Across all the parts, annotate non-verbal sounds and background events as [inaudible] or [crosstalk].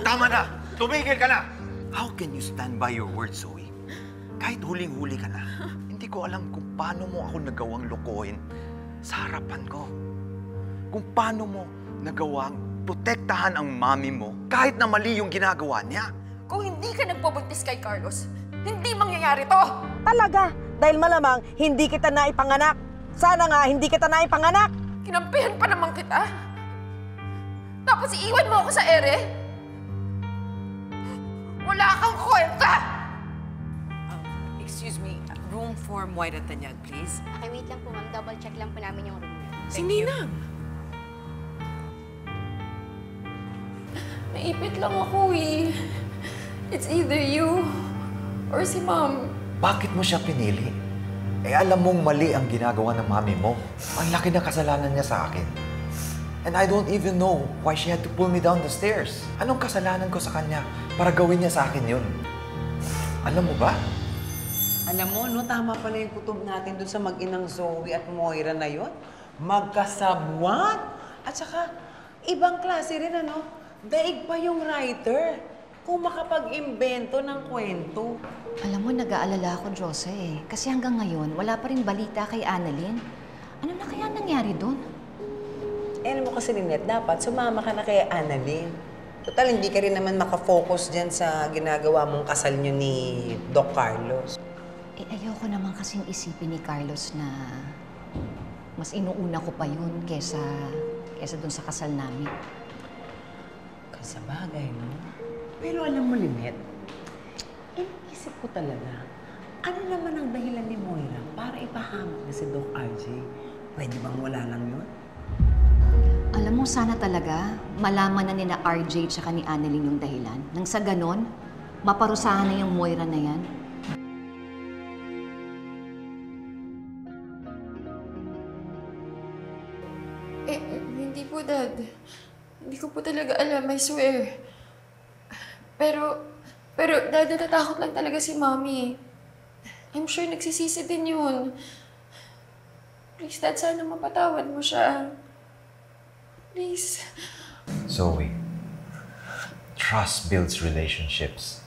Tama na! Tumigil ka na! How can you stand by your words, Zoe? Kahit huling-huli ka na, hindi ko alam kung paano mo ako nagawang lokohin sa harapan ko. Kung paano mo nagawang protektahan ang mami mo kahit na mali yung ginagawa niya. Kung hindi ka nagpabuntis kay Carlos, hindi mangyayari to! Talaga, dahil malamang hindi kita naipanganak. Sana nga hindi kita naipanganak. Kinampihan pa naman kita. Tapos iiwan mo ako sa ere? Wala kang kwenta! Excuse me, room for Moira Tanyag, please. Okay, wait lang po ma'am. Double check lang po namin yung room niya. Si Ninang. Naipit lang ako eh. It's either you or si Mom. Bakit mo siya pinili? Eh alam mong mali ang ginagawa ng mami mo. Ang laki ng kasalanan niya sa akin. And I don't even know why she had to pull me down the stairs. Anong kasalanan ko sa kanya para gawin niya sa akin yun? Alam mo ba? Alam mo, no, tama pala yung kutob natin dun sa mag-inang Zoe at Moira na yon. Magkasabwat! At saka, ibang klase rin, ano? Daig pa yung writer. Kung makapag-imbento ng kwento. Alam mo, nag-aalala ako, Jose eh. Kasi hanggang ngayon, wala pa rin balita kay Annalyn. Ano na kaya nangyari doon? Eh, alam mo kasi, Lynette, dapat sumama ka na kay Annalyn. Total, hindi ka rin naman makafocus dyan sa ginagawa mong kasal nyo ni Doc Carlos. Eh, ayoko naman kasing isipin ni Carlos na mas inuuna ko pa yun kesa, kesa doon sa kasal namin. Kasi bagay, no? Pero alam mo, Lynette, iniisip ko talaga, ano naman ang dahilan ni Moira para ipahamak na si Doc RJ? Pwede bang wala lang yun? Alam mo, sana talaga malaman na ni na RJ tsaka ni Annalyn yung dahilan. Nang sa ganon, maparusahan na yung Moira na yan. Eh, hindi po, Dad. Hindi ko po talaga alam, I swear. Pero, pero, Dad, natatakot lang talaga si Mommy. I'm sure nagsisisi din yun. Please, Dad, sana mapatawad mo siya. Please. Zoe, trust builds relationships.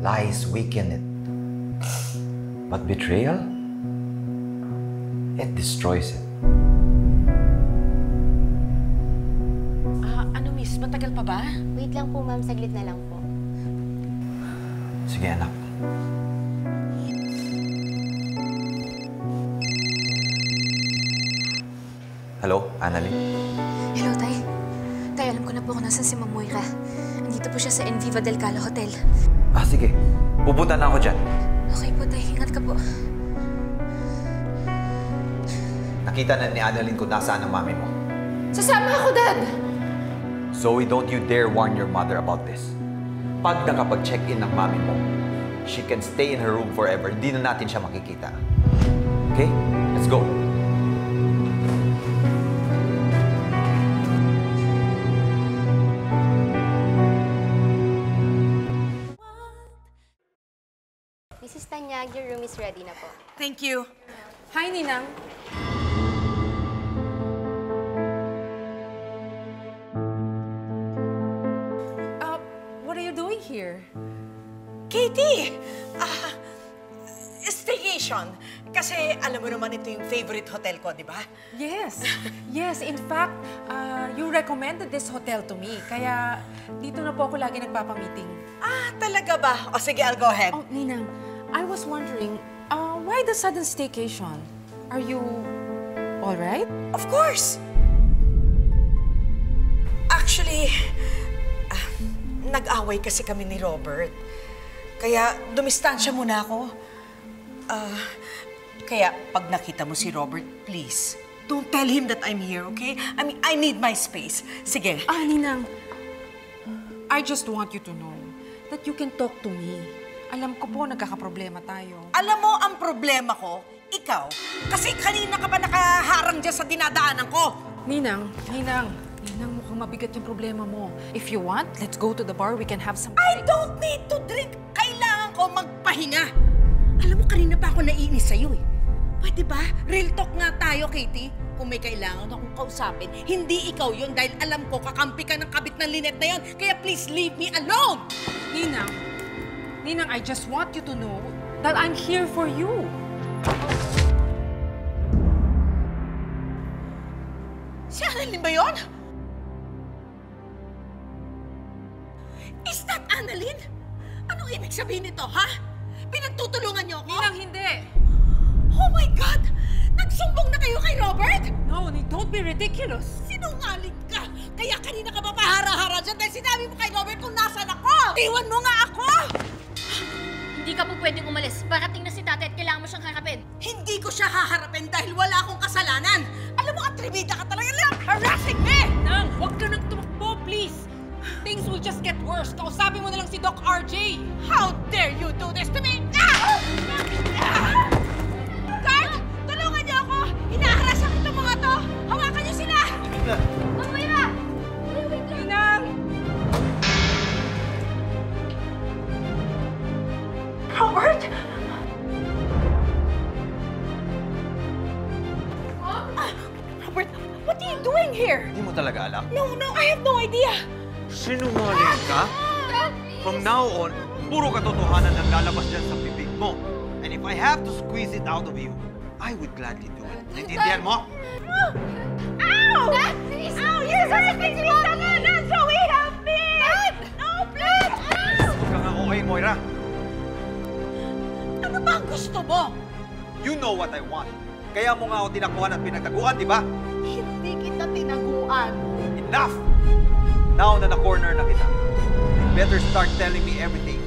Lies weaken it. But betrayal, it destroys it. Ah, ano miss? Matagal pa ba? Wait lang po ma'am. Saglit na lang po. Sige, anak. Hello, Annalyn? Na po kung nasan si Ma'am Moira. Andito po siya sa Enviva del Cala Hotel. Ah, sige. Pupunta na ako dyan. Okay po, Tay. Ingat ka po. Nakita na ni Annalyn kung nasaan ang mami mo. Sasama ako, Dad! Zoe, don't you dare warn your mother about this. Pag nakapag-check-in ng mami mo, she can stay in her room forever. Hindi na natin siya makikita. Okay? Let's go. Is ready na po. Thank you. Hi, Ninang. Uh, what are you doing here? Katie! Ah, staycation. Kasi alam mo naman ito yung favorite hotel ko, di ba? Yes. [laughs] Yes, in fact, uh, you recommended this hotel to me. Kaya dito na po ako lagi nagpapamiting. Ah, talaga ba? O sige, I'll go ahead. Oh, Ninang, I was wondering, uh, why the sudden staycation? Are you all right? Of course! Actually, ah, nag-away kasi kami ni Robert. Kaya dumistansya muna ako. Ah, kaya pag nakita mo si Robert, please, don't tell him that I'm here, okay? I mean, I need my space. Sige. Ah, Ninang, I just want you to know that you can talk to me. Alam ko po, nagkakaproblema tayo. Alam mo ang problema ko, ikaw. Kasi kanina ka pa nakaharang dyan sa dinadaanan ko. Ninang, Ninang, Ninang, mukhang mabigat yung problema mo. If you want, let's go to the bar. We can have some I don't need to drink. Kailangan ko magpahinga. Alam mo, kanina pa ako naiinis sa'yo eh. Pwede ba? Real talk nga tayo, Katie. Kung may kailangan akong kausapin, hindi ikaw yun dahil alam ko kakampi ka ng kabit ng linet na yon. Kaya please leave me alone! Ninang, Ninang, I just want you to know that I'm here for you. Si Annalyn ba yun? Is that Annalyn? Anong ibig sabihin nito, ha? Pinagtutulungan niyo ako? Ninang, hindi. Oh my God! Nagsumbong na kayo kay Robert? No, Ni- don't be ridiculous. Sinungaling ka! Kaya kanina ka ba pahara-hara dyan dahil sinabi mo kay Robert kung nasan ako? Iwan mo nga! Hindi ka po pwedeng umalis. Parating na si tatay at kailangan mo siyang harapin. Hindi ko siya haharapin dahil wala akong kasalanan. Alam mo, atribida ka talaga lang harassing me! Nang, huwag ka nang tumakbo, please. Things will just get worse. Kausapin mo na lang si Doc RJ. How dare you do this to me? Ah! Ah! Guard! Tulungan niyo ako! Hinaharas ako itong mga to! Hawakan niyo sila! Moira! Talaga alam? No, no, I have no idea. Sinungaling ka? From now on, puro katotohanan ang lalabas dyan sa bibig mo. And if I have to squeeze it out of you, I would gladly do it. Naintindihan mo? Ow! Dad, please! Ow, you're hurting me! Tama na! Zoe, help me! Dad! No, please! Huwag ka nga okay, Moira. Ano ba ang gusto mo? You know what I want. Kaya mo nga ako tinakuhan at pinagtaguan, di ba? Tinaguan. Enough! Now na na-corner na kita, you better start telling me everything.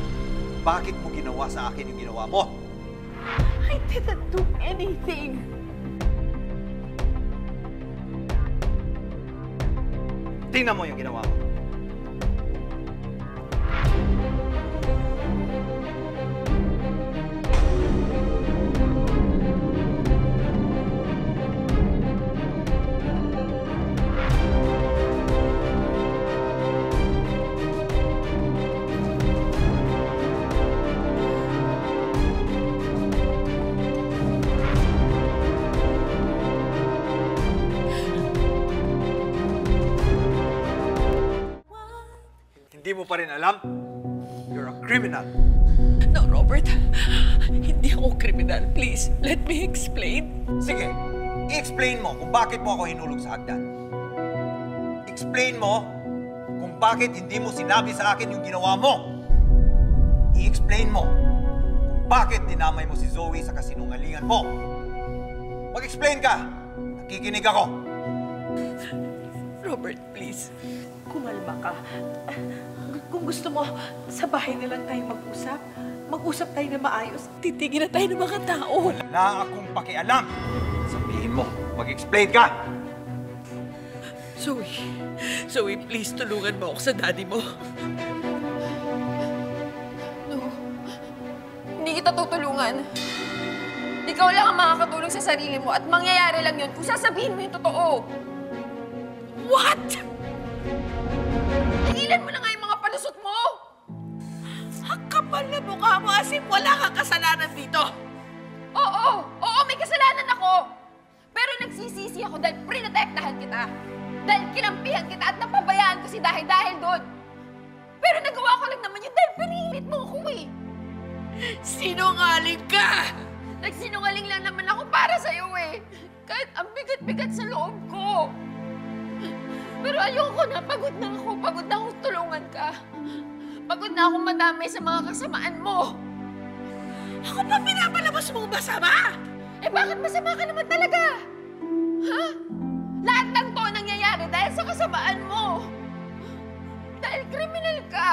Bakit mo ginawa sa akin yung ginawa mo? I didn't do anything. Tingnan mo yung ginawa mo. Mo pa rin alam? You're a criminal. No, Robert. Hindi ako kriminal. Please, let me explain. Sige, i-explain mo kung bakit mo ako hinulog sa hagdan. Explain mo kung bakit hindi mo sinabi sa akin yung ginawa mo. I-explain mo kung bakit dinamay mo si Zoe sa kasinungalingan mo. Mag-explain ka. Nakikinig ako. Robert, please. Kumalma ka. Kung gusto mo, sa bahay na lang tayo mag-usap. Mag-usap tayo na maayos. Titigil na tayo ng mga tao. Wala akong pakialam. Sabihin mo, mag-explain ka. Zoe, Zoe, please tulungan mo ako sa daddy mo. No. Hindi kita tutulungan. Ikaw lang ang makakatulong sa sarili mo at mangyayari lang yun kung sasabihin mo yung totoo. What? Tigilan mo na nga yung mga palusot mo! Ang kapal na mukha mo as if wala kang kasalanan dito. Oo! Oo, may kasalanan ako! Pero nagsisisi ako dahil prinotektahan kita. Dahil kinampihan kita at napabayaan ko si Dahil dahil doon. Pero nagawa ko lang naman yun dahil pinilit mo ako eh. Sinungaling ka! Nagsinungaling lang naman ako para sa'yo eh. Kahit ang bigat-bigat sa loob ko. Pero ayoko na, pagod na ako. Pagod na akong tulungan ka. Pagod na akong madamay sa mga kasamaan mo. Ako pa pinapalabas mong masama? Eh bakit masama ka naman talaga? Ha? Lahat ng to nangyayari dahil sa kasamaan mo. Dahil kriminal ka.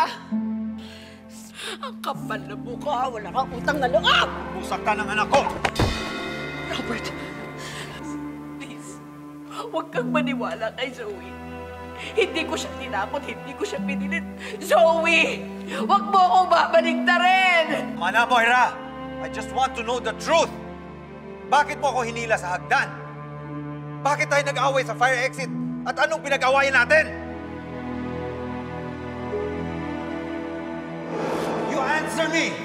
Ang kapal na mukha, wala kang utang na loob! Busak ka ng anak ko. Robert, please, huwag kang maniwala kay Zoe. Hindi ko siya tinakot, hindi ko siya pinilit. Zoe! Huwag mo akong babalik na rin! Mana, Moira! I just want to know the truth. Bakit mo ako hinila sa hagdan? Bakit tayo nag-away sa fire exit At anong pinag-awayan natin? You answer me!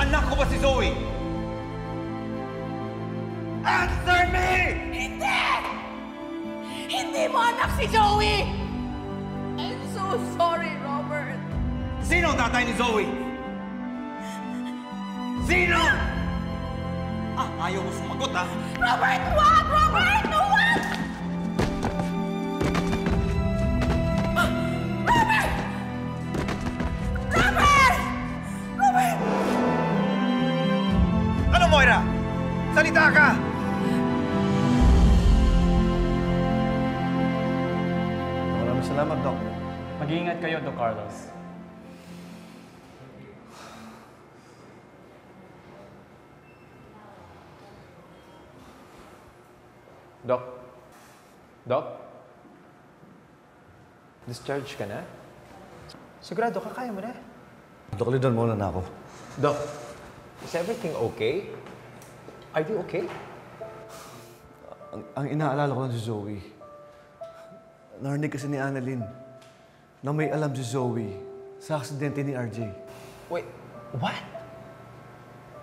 Anak ko ba si Zoe? Answer me! Hindi! Hindi mo anak si Joey! I'm so sorry, Robert. Sino ang tatay ni Zoe? Sino? Ah, ayaw mo sumagot, ha? Robert, wag! Robert, no, wag! Mag-iingat kayo, Doc Carlos. Doc? Doc? Discharge ka na? Sigurado ka, kaya mo na. Doc, lidon muna na ako. Doc, is everything okay? Are you okay? Ang, ang inaalala ko lang si Zoe. Narinig kasi ni Annalyn na may alam si Zoe sa aksidente ni RJ. Wait, what?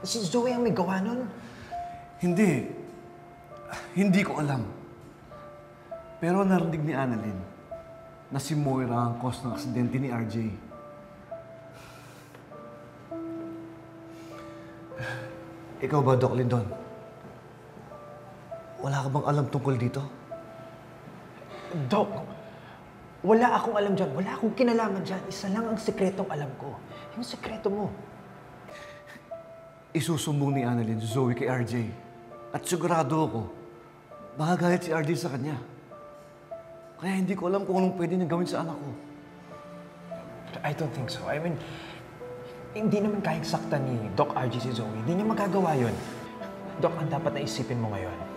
Si Zoe ang may gawa nun? Hindi. Hindi ko alam. Pero narinig ni Annalyn na si Moira ang cause ng aksidente ni RJ. Ikaw ba, Doc Lindon? Wala ka bang alam tungkol dito? Doc, wala akong alam dyan. Wala akong kinalaman dyan. Isa lang ang sekretong alam ko. Yung sekreto mo. Isusumbong ni Annalyn si Zoe kay RJ. At sigurado ako, makagalit si RJ sa kanya. Kaya hindi ko alam kung anong pwede niya gawin sa anak ko. I don't think so. I mean, hindi naman kayang sakta ni Doc RG si Zoe. Hindi niya magagawa yun. Doc, ang dapat na isipin mo ngayon.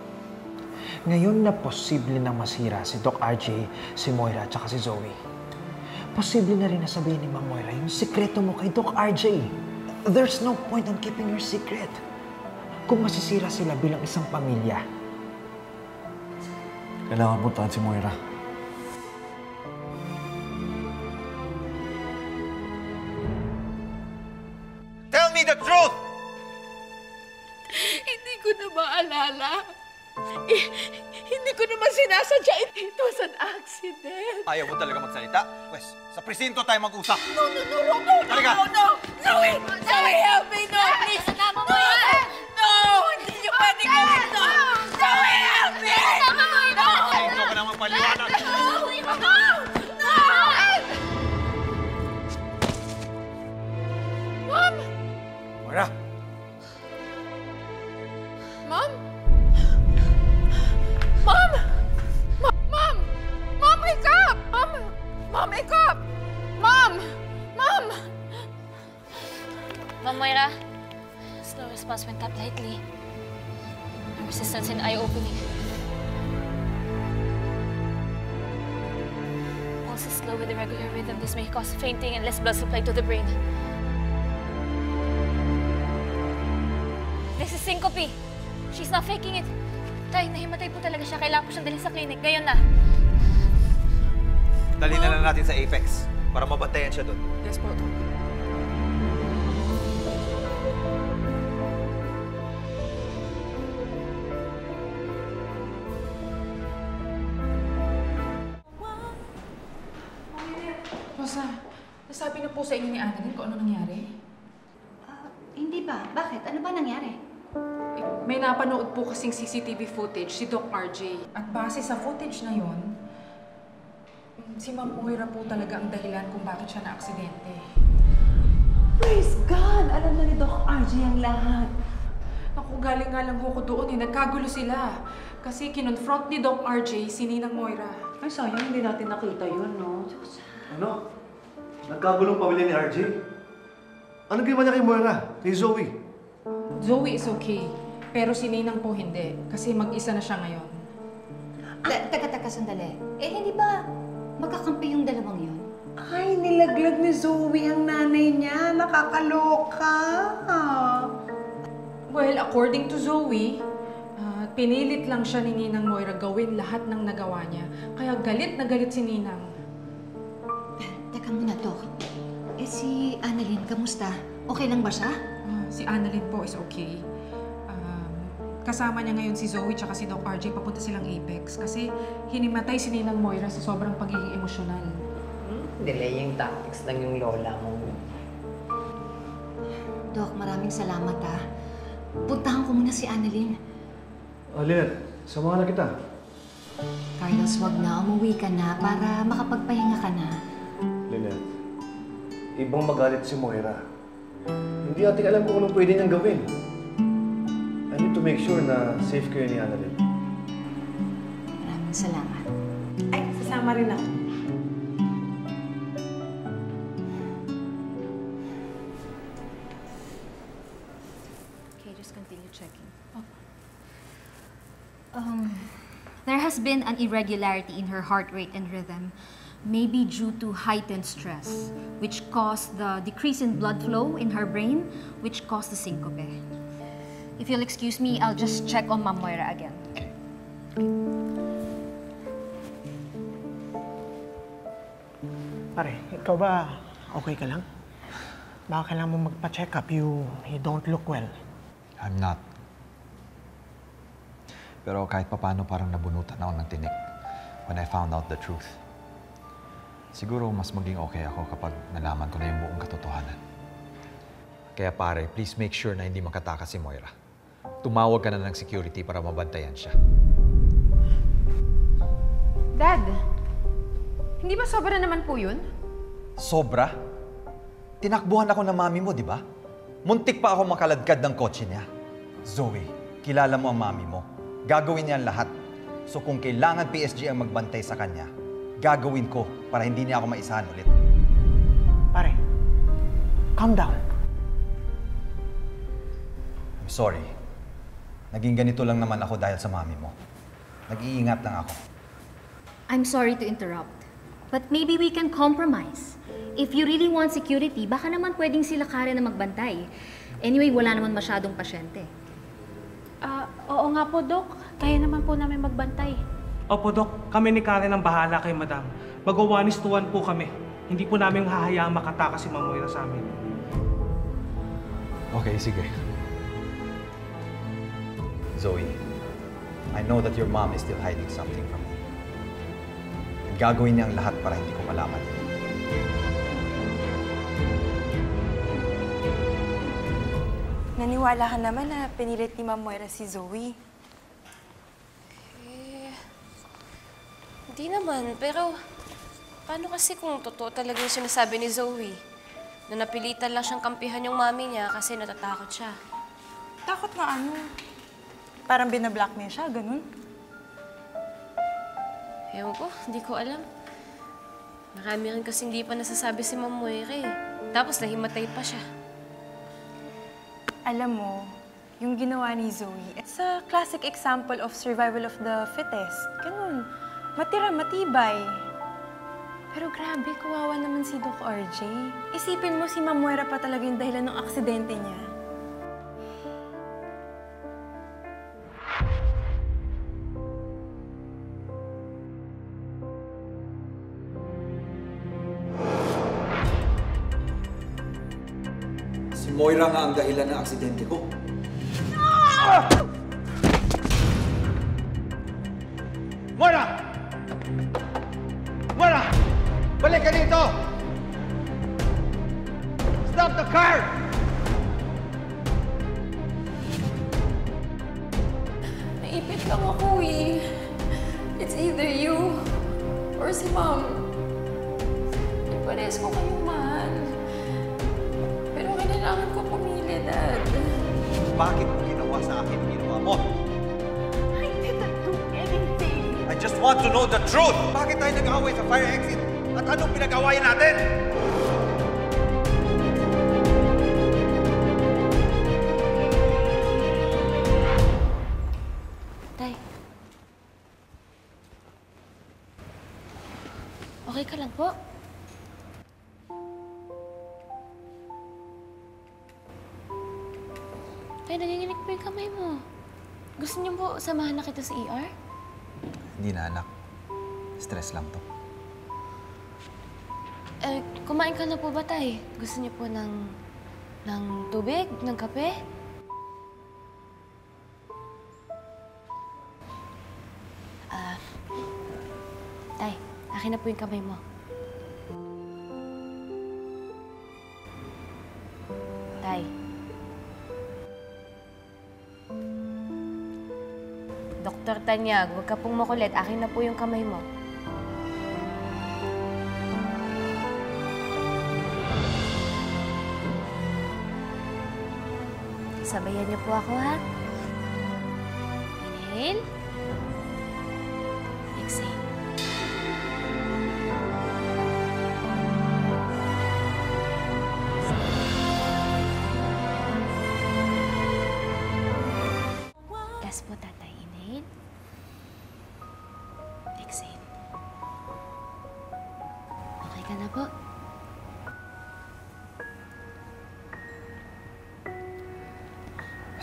Ngayon na posible na masira si Doc RJ, si Moira, at si Zoe. Posible na rin na sabihin ni Ma'am Moira yung sikreto mo kay Doc RJ. There's no point in keeping your secret. Kung masisira sila bilang isang pamilya. Kailangan puntahan si Moira. Tell me the truth! Hindi ko na maalala. Eh, naman sinasadya. It was an accident. Ayaw mo talaga magsalita? Pwes, sa presinto tayo mag-usap. No, no, no, no, no, no, Halika. no, no. Zoe! Zoe, help me! No, please! Kasama mo blood supply to the brain. This is syncope. She's not faking it. Tay, nahimatay po talaga siya. Kailangan po siyang dalhin sa clinic. Ngayon na. Dalhin na lang natin sa Apex para mabantayan siya doon. Yes po, Doc. Sa inyo ni Annalyn kung ano nangyari. Ah, hindi ba? Bakit? Ano ba nangyari? Eh, May napanood po kasing CCTV footage si Doc RJ. At base sa footage na yon, mm, si Ma'am Moira po talaga ang dahilan kung bakit siya na-aksidente. Praise God! Alam na ni Doc RJ ang lahat. Naku, galing nga lang ho ko doon eh. Nagkagulo sila. Kasi kinonfront ni Doc RJ si Ninang Moira. Ay, sayang hindi natin nakita yun, no? Ano? Nagkagulong pamilya ni RJ? Ano ginawa niya kay Moira? Kay Zoe? Zoe is okay. Pero si Ninang po hindi. Kasi mag-isa na siya ngayon. Te- Teka, teka, sandali. Eh, hindi ba magkakampi yung dalawang yun? Ay, nilaglag ni Zoe ang nanay niya. Nakakaloka. Well, according to Zoe, ah, pinilit lang siya ni Ninang Moira gawin lahat ng nagawa niya. Kaya galit na galit si Ninang. Teka muna, Doc. Eh si Annalyn, kamusta? Okay lang ba siya? Ah, si Annalyn po is okay. Um, kasama niya ngayon si Zoe tsaka si Doc RJ papunta silang Apex kasi hinimatay si Ninang Moira sa sobrang pagiging emosyonal. Delaying tactics lang yung lola mo. Doc, maraming salamat ha. Puntahan ko muna si Annalyn. Ah, Lynette, samahan na kita. Carlos, wag na. Umuwi ka na para makapagpahinga ka na. Lynette, ibang magalit si Moira. Hindi natin alam kung anong pwede niyang gawin. I need to make sure na safe kayo ni Annalyn. Maraming salamat. Ay, sasama rin ako. Okay, just continue checking. Um, there has been an irregularity in her heart rate and rhythm, maybe due to heightened stress, which caused the decrease in blood flow in her brain, which caused the syncope. If you'll excuse me, I'll just check on Ma'am Moira again. Pare, ikaw ba okay ka lang? Baka kailangan mo magpa-check up. You, you don't look well. I'm not. Pero kahit papano parang nabunutan ako ng tinik when I found out the truth. Siguro mas maging okay ako kapag nalaman ko na yung buong katotohanan. Kaya pare, please make sure na hindi makatakas si Moira. Tumawag ka na ng security para mabantayan siya. Dad, hindi ba sobra naman po yun? Sobra? Tinakbuhan ako ng mami mo, di ba? Muntik pa ako makaladkad ng kotse niya. Zoe, kilala mo ang mami mo. Gagawin niya ang lahat. So kung kailangan PSG ang magbantay sa kanya, gagawin ko para hindi niya ako maisahan ulit. Pare, calm down. I'm sorry. Naging ganito lang naman ako dahil sa mami mo. Nag-iingat lang ako. I'm sorry to interrupt, but maybe we can compromise. If you really want security, baka naman pwedeng sila Karen na magbantay. Anyway, wala naman masyadong pasyente. Ah, oo nga po, Dok. Kaya naman po namin magbantay. Opo, Dok. Kami ni Karen ang bahala kay Madam. Mag-one is to one po kami. Hindi po namin hahayaang makatakas si Ma'am Moira sa amin. Okay, sige. Zoe, I know that your mom is still hiding something from me. Gagawin niya ang lahat para hindi ko malaman. Naniwala ka naman na pinilit ni Ma'am Moira si Zoe. Hindi naman. Pero, paano kasi kung totoo talaga yung sinasabi ni Zoe? Na napilitan lang siyang kampihan yung mami niya kasi natatakot siya. Takot na ano? Parang binablockmail siya, ganun. Ewan ko, hindi ko alam. Marami rin kasi hindi pa nasasabi si Ma'am Moira eh. Tapos nahimatay pa siya. Alam mo, yung ginawa ni Zoe, it's a classic example of survival of the fittest. Ganun. Matira, matibay. Pero grabe, kawawa naman si Doc RJ. Isipin mo si Ma'am Moira pa talaga yung dahilan ng aksidente niya. Si Moira nga ang dahilan ng aksidente ko. Car! Naipit lang ako eh. It's either you or si Mom. Eh, Parehas ko kayong mahal. Pero kailangan ko pumili, Dad. Bakit mo ginawa sa akin ginawa mo? I didn't do anything. I just want to know the truth! Bakit tayo nag-away sa fire exit? At anong pinag-awayan natin? Gusto samahan na kita sa ER? Hindi na, anak. Stress lang to. Eh, kumain ka na po ba, Tay? Gusto niyo po ng, ng tubig, ng kape? Ah, Tay, akin na po yung kamay mo. Tanyag, huwag ka pong makulit. Akin na po yung kamay mo. Sabayan niyo po ako, ha? Inhale.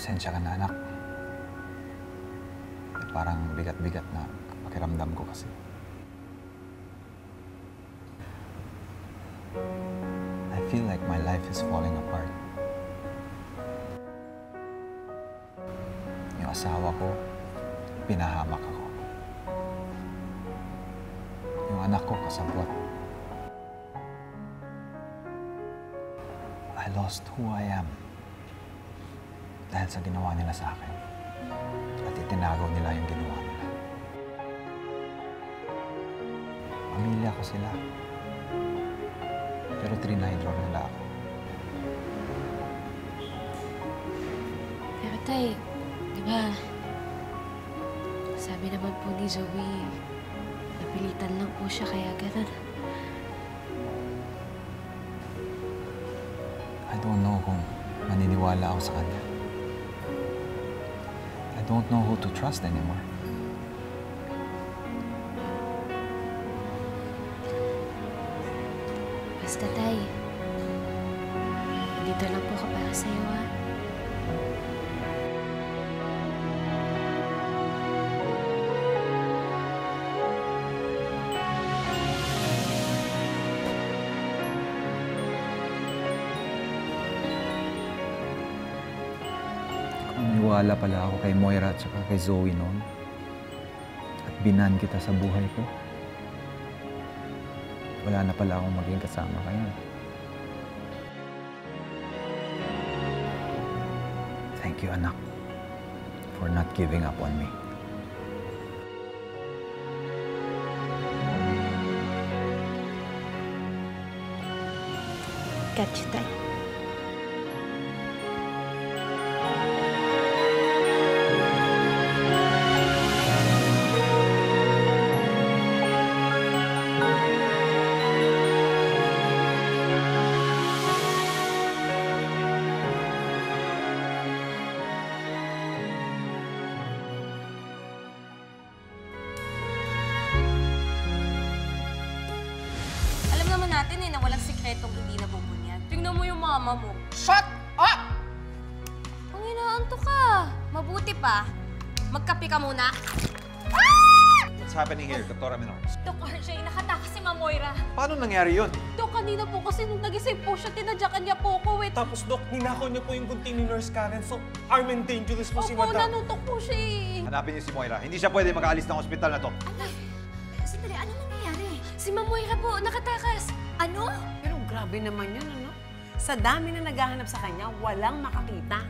Pasensya ka na, anak. Parang bigat-bigat na pakiramdam ko kasi. I feel like my life is falling apart. Yung asawa ko, pinahamak ako. Yung anak ko, kasabwat. I lost who I am dahil sa ginawa nila sa akin. At itinagaw nila yung ginawa nila. Pamilya ko sila. Pero trinahidro nila ako. Pero tay, di ba, sabi naman po ni Zoe, napilitan lang po siya kaya ganun. I don't know kung maniniwala ako sa kanya. Don't know who to trust anymore. Basta tay, dito lang po ka para sa'yo ha. Kung niwala pala ako kay Moira at saka kay Zoe noon. At binan kita sa buhay ko. Wala na pala akong maging kasama kayo. Thank you, anak, for not giving up on me. Got you, tay. Sikretong hindi nabubunyag. Tingnan mo yung mama mo. Shut up! Ang inaanto ka. Mabuti pa. Magkape ka muna. What's happening here, Dr. Menores? Dok RJ, nakatakas si Ma'am Moira. Paano nangyari yun? Dok, kanina po kasi nung nagising po siya, tinadyakan niya po ako eh. Tapos, Dok, ninakaw niyo po yung gunting ni Nurse Karen. So, armed and dangerous po si Opo, Madam. nanutok po siya eh. Hanapin niyo si Moira. Hindi siya pwede mag-aalis ng ospital na to. Sandali, ano nangyayari? Si Ma'am Moira po, nakatakas. Ano? Pero grabe naman yun, ano? Sa dami na naghahanap sa kanya, walang makakita.